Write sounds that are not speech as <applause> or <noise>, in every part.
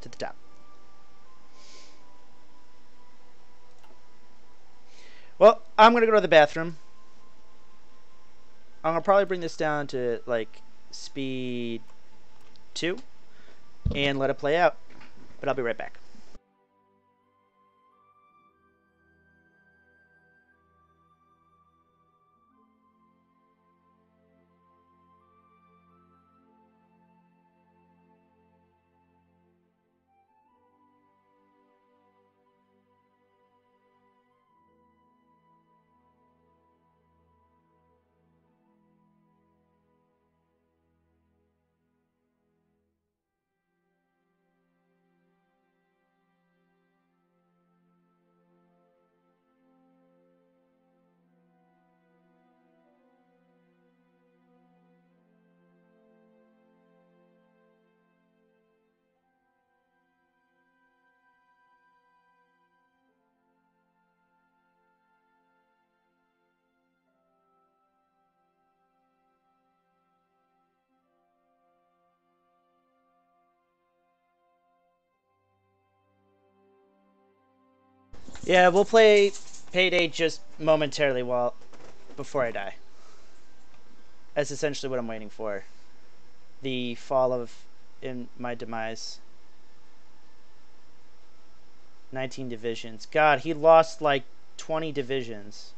to the top. Well, I'm gonna go to the bathroom. I'm gonna probably bring this down to like speed two and let it play out. But I'll be right back. Yeah, we'll play Payday just momentarily while before I die. That's essentially what I'm waiting for. The fall of in my demise. 19 divisions. God, he lost like 20 divisions.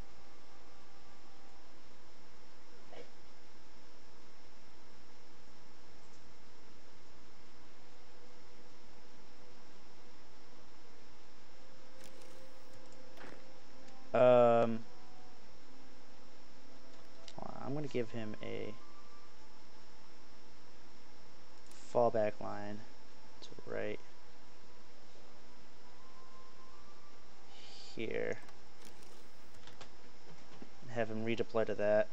Um, I'm going to give him a fallback line to right here. Have him redeploy to that.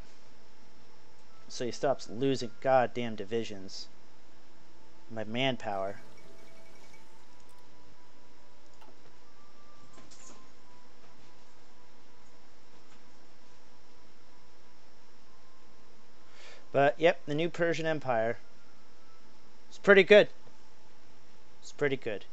So he stops losing goddamn divisions. My manpower. But yep, the new Persian Empire. It's pretty good. It's pretty good.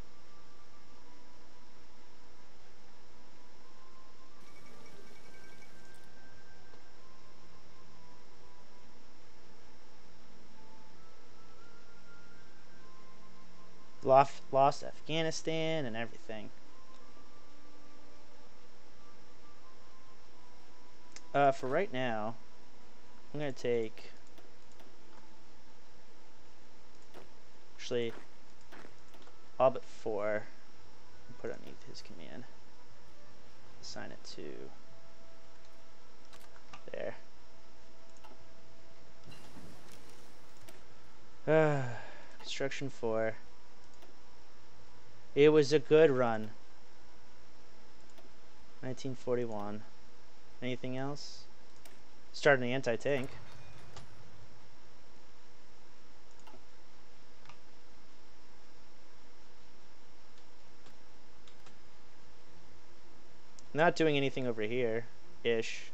Lost, lost Afghanistan and everything. Uh, for right now, I'm going to take actually all but four put underneath his command. Assign it to there. Uh, <sighs> construction 4 it was a good run. 1941 anything else? Starting an anti-tank Not doing anything over here, ish.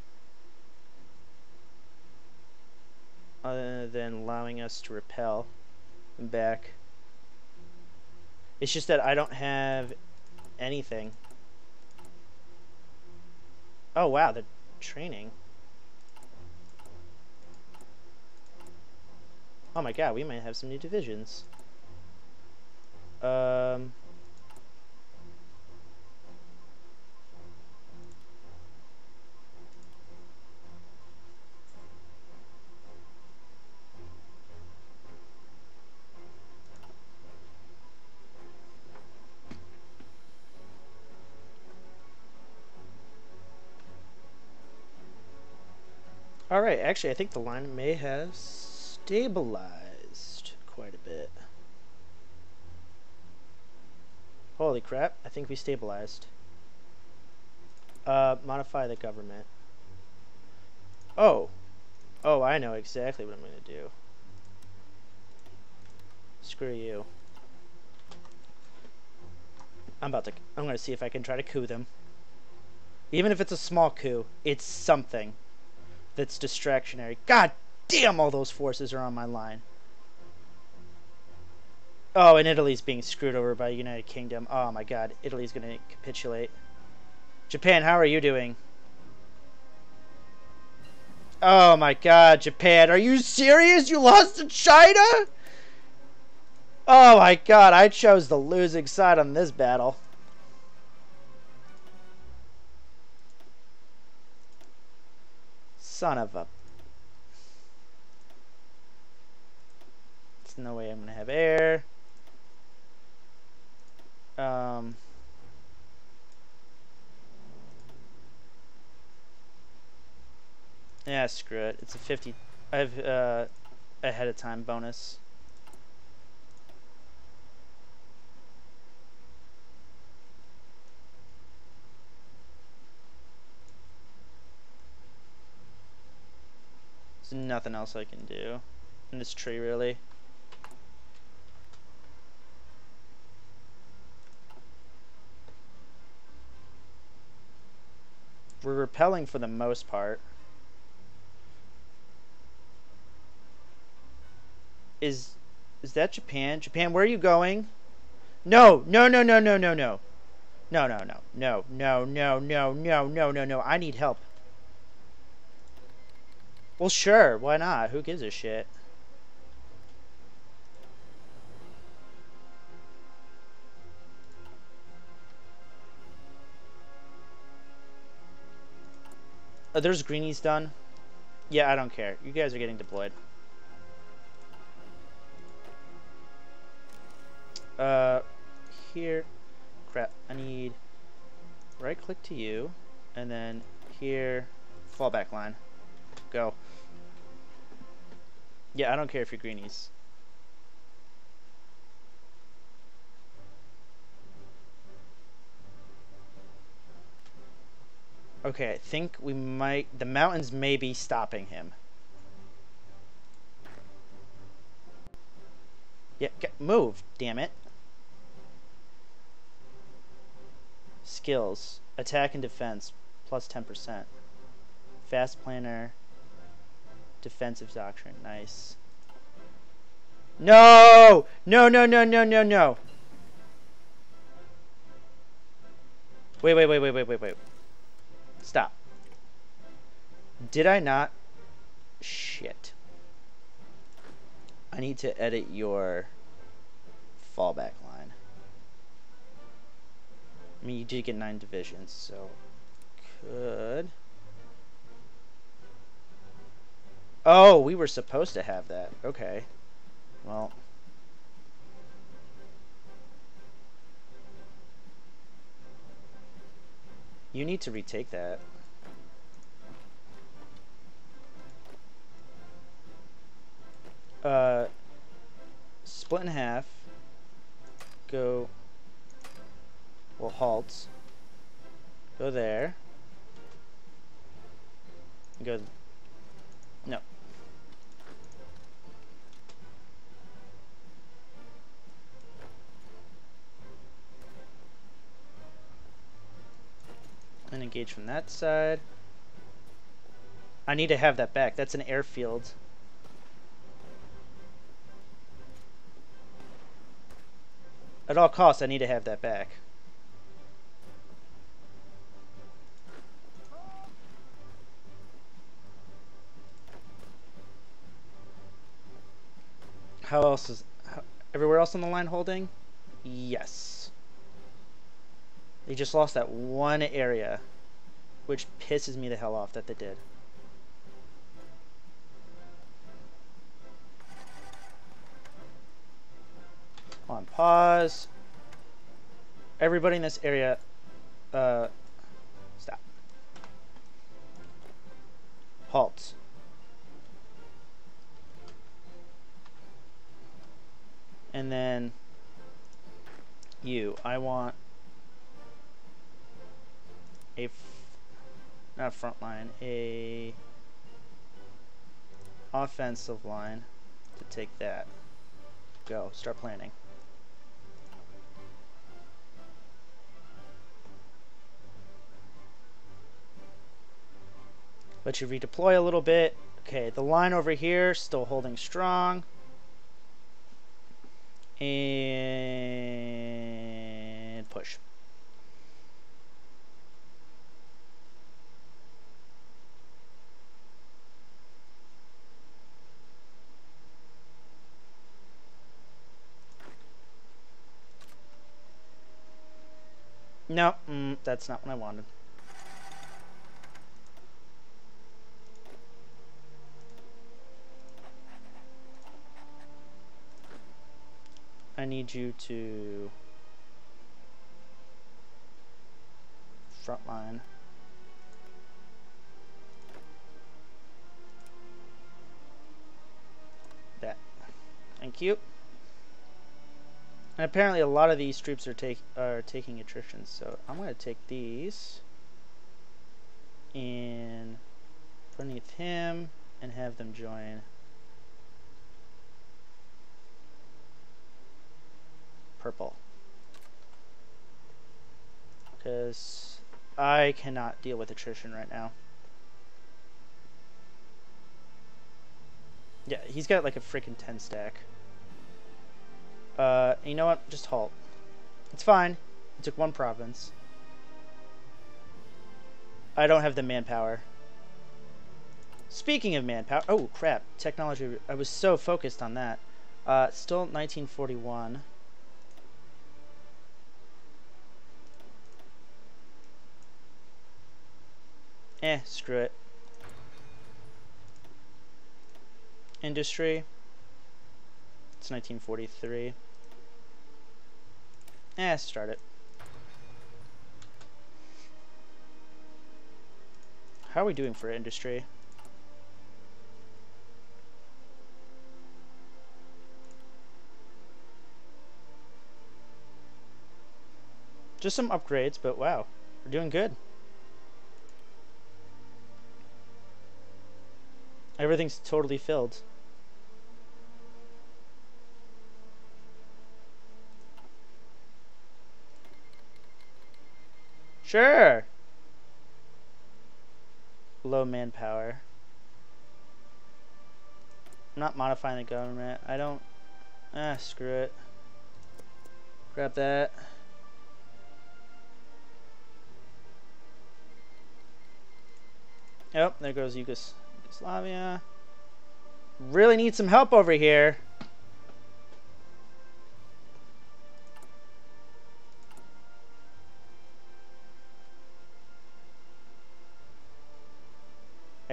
Other than allowing us to repel back. It's just that I don't have anything. Oh wow, the training. Oh my god, we might have some new divisions. Um... Alright, actually I think the line may have stabilized quite a bit. Holy crap, I think we stabilized. Uh, modify the government. Oh. Oh, I know exactly what I'm going to do. Screw you. I'm about to, I'm going to see if I can try to coup them. Even if it's a small coup, it's something that's distractionary. God damn, all those forces are on my line. Oh, and Italy's being screwed over by United Kingdom. Oh my god, Italy's gonna capitulate. Japan, how are you doing? Oh my god, Japan, are you serious? You lost to China? Oh my god, I chose the losing side on this battle. Son of a... There's no way I'm gonna have air. Um... Yeah, screw it. It's a 50. I have uh, ahead of time bonus. Nothing else I can do in this tree, really. We're repelling for the most part. is is that Japan? Japan, where are you going? No, no, no, no, no, no, no. No, no, no, no, no, no, no, no, no, no, no. I need help. Well, sure. Why not? Who gives a shit? Oh, there's greenies done. Yeah, I don't care. You guys are getting deployed. Uh, here, crap, I need right click to you, and then here, fallback line. Yeah, I don't care if you're greenies. Okay, I think we might... The mountains may be stopping him. Yeah, get, move, damn it. Skills. Attack and defense. Plus 10%. Fast planner. Defensive doctrine. Nice. No! No, no, no, no, no, no. Wait, wait, wait, wait, wait, wait, wait. Stop. Did I not? Shit. I need to edit your fallback line. I mean, you did get nine divisions, so could. Oh, we were supposed to have that. Okay. Well. You need to retake that. Uh, split in half. Go will halt. Go there. Go. Engage from that side. I need to have that back. That's an airfield. At all costs, I need to have that back. How else is... How, everywhere else on the line holding? Yes. They just lost that one area, which pisses me the hell off that they did. On pause. Everybody in this area, uh, stop. Halt. and then you. I want a not front line, a offensive line to take that. Go, start planning. Let you redeploy a little bit. Okay, the line over here still holding strong And push. No, mm, that's not what I wanted. I need you to frontline. That. Thank you. And apparently a lot of these troops are take are taking attrition, so I'm gonna take these and put underneath him and have them join. Purple. Because I cannot deal with attrition right now. Yeah, he's got like a freaking 10 stack. Uh, you know what? Just halt. It's fine. It took one province. I don't have the manpower. Speaking of manpower, oh crap, technology. I was so focused on that. Uh, still 1941. Eh, screw it. Industry. It's 1943. Eh, start it. How are we doing for industry? Just some upgrades, but wow, we're doing good. Everything's totally filled. Sure. Low manpower. I'm not modifying the government. I don't... Ah, screw it. Grab that. Oh, there goes Yugoslavia. Really need some help over here.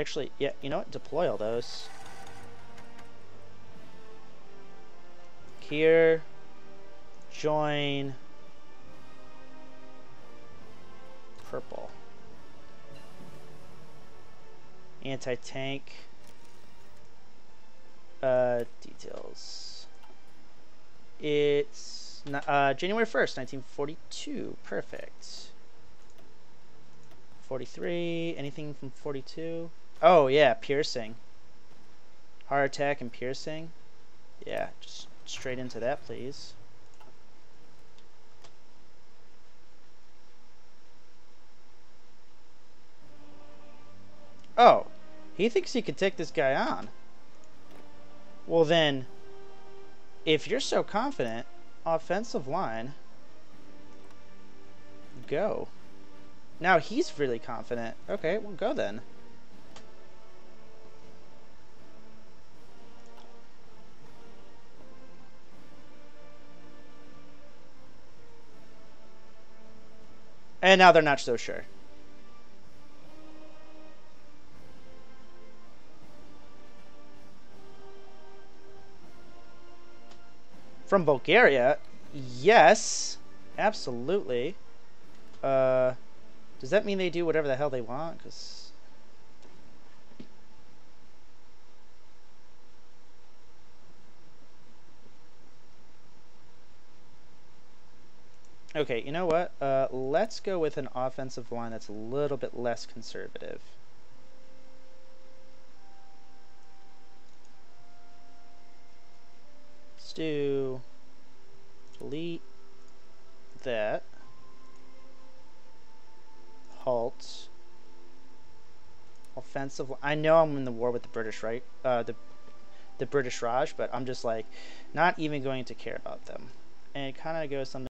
Actually, yeah, you know what? Deploy all those. Here. Join. Purple. Anti-tank. Uh, details. It's uh, January 1st, 1942. Perfect. 43. Anything from 42? Oh, yeah, piercing. Hard attack and piercing. Yeah, just straight into that, please. Oh, he thinks he could take this guy on. Well then, if you're so confident, offensive line, go. Now he's really confident. Okay, well go then. And now they're not so sure. From Bulgaria? Yes. Absolutely. Uh, does that mean they do whatever the hell they want? Because... Okay, you know what? Uh, let's go with an offensive line that's a little bit less conservative. Let's do delete that. Halt. Offensive. I know I'm in the war with the British, right? Uh, the the British Raj, but I'm just like not even going to care about them. And it kind of goes something